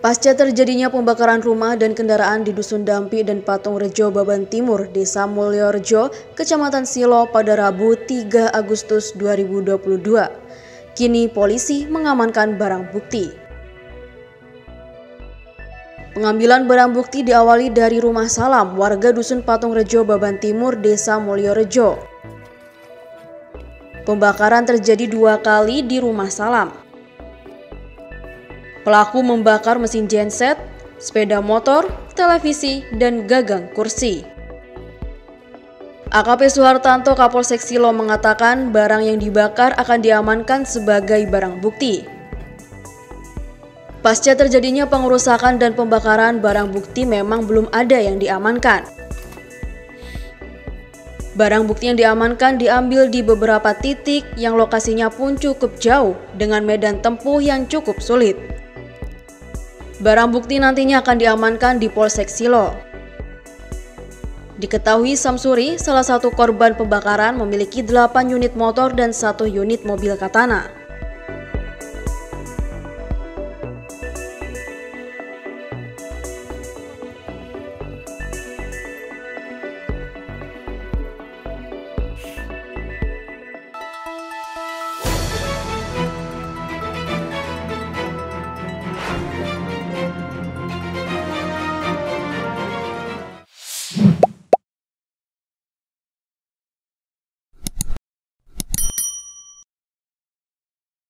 Pasca terjadinya pembakaran rumah dan kendaraan di Dusun Dampi dan Patung Rejo Baban Timur, Desa Mulyorejo, Kecamatan Silo pada Rabu 3 Agustus 2022. Kini polisi mengamankan barang bukti. Pengambilan barang bukti diawali dari rumah Salam, warga Dusun Patung Rejo Baban Timur, Desa Mulyorejo. Pembakaran terjadi dua kali di rumah Salam. Pelaku membakar mesin genset, sepeda motor, televisi, dan gagang kursi. AKP Suhartanto Kapolsek Silo mengatakan barang yang dibakar akan diamankan sebagai barang bukti. Pasca terjadinya pengerusakan dan pembakaran barang bukti memang belum ada yang diamankan. Barang bukti yang diamankan diambil di beberapa titik yang lokasinya pun cukup jauh dengan medan tempuh yang cukup sulit. Barang bukti nantinya akan diamankan di Polsek Silo. Diketahui Samsuri, salah satu korban pembakaran memiliki 8 unit motor dan satu unit mobil katana.